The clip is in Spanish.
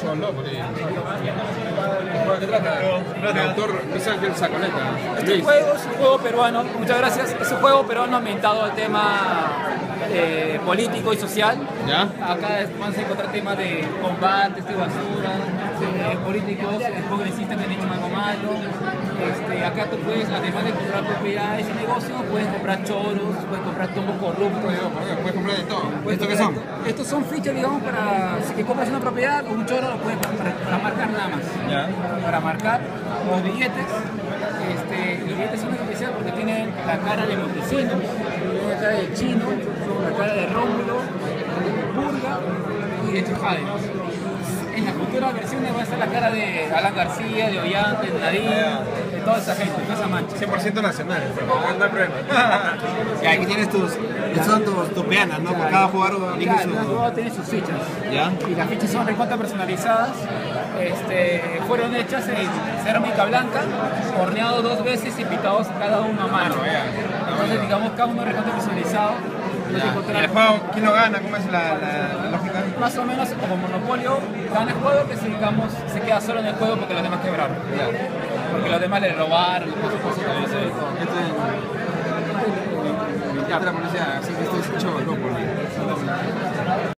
Cholópolis. El autor Luis Ángel. Este juego es un juego peruano, muchas gracias, es un juego peruano ambientado al tema eh, político y social. ¿Ya? Acá vamos a encontrar temas de combates, de basura, de políticos eh, progresistas que han hecho algo malo. Este, acá tú puedes, además de comprar propiedades y negocios, puedes comprar choros, puedes comprar tombos corruptos. Puedes comprar de todo. ¿Esto qué son? Estos son fichas, digamos, para si que compras una propiedad un choro, lo puedes para, para marcar nada más. Ya. Para marcar los billetes. Este, los billetes son especial porque tienen la cara de Montesinos, la cara de Chino, la cara de Rómulo, de Burga y de Chujade. En las futuras versiones va a estar la cara de Alan García, de Ollanta, de Nadine, de toda esa gente, toda esa mancha. 100% nacional. No hay problema. Y aquí tienes tus, son tus, tus peanas, ¿no? Por cada jugador elige Cada su... jugador tiene sus fichas. ¿Ya? Y las fichas son recontra personalizadas. Este, fueron hechas en cerámica blanca, horneados dos veces y picados cada uno a mano. Entonces, digamos, cada uno recontra personalizado. ¿Y el juego quién lo gana? ¿Cómo es la, la- la lógica? Más o menos como Monopolio, gana el juego que si, digamos, se queda solo en el juego porque los demás quebraron. Porque los demás le robaron, cosas. Este.